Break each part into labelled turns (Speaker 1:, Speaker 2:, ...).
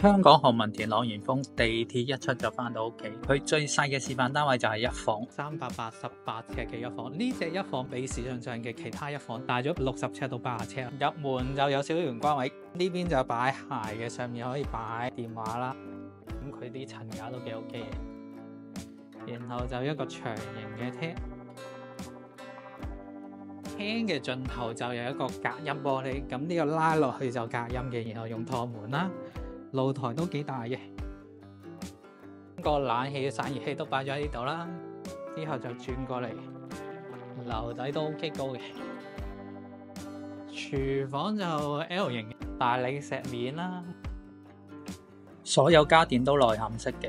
Speaker 1: 香港何文田朗元峰地铁一出就翻到屋企。佢最细嘅示范单位就系一房三百八十八尺嘅一房，呢只一房比市场上嘅其他一房大咗六十尺到八十尺入门就有小玄关位，呢边就摆鞋嘅，上面可以摆电话啦。咁佢啲陈架都几 ok 嘅，然后就一个长形嘅厅，厅嘅尽头就有一个隔音玻璃，咁呢个拉落去就隔音嘅，然后用托门啦。露台都几大嘅，个冷气散热器都摆咗喺呢度啦，之后就转过嚟，楼底都几高嘅，厨房就 L 型大理石面啦，所有家电都内嵌式嘅，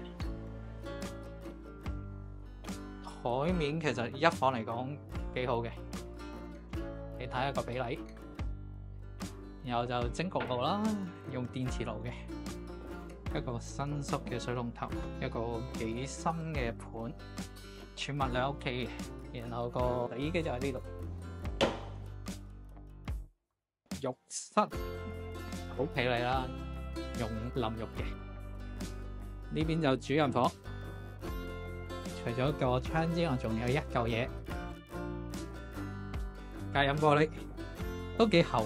Speaker 1: 海面其实一房嚟讲几好嘅，你睇下个比例。然后就蒸焗炉啦，用电磁炉嘅一个伸缩嘅水龙头，一个几深嘅盘全物喺屋企，然后个洗衣机就喺呢度。浴室好疲累啦，用淋浴嘅呢边就主人房，除咗个窗之外，仲有一嚿嘢加饮玻璃，都几厚。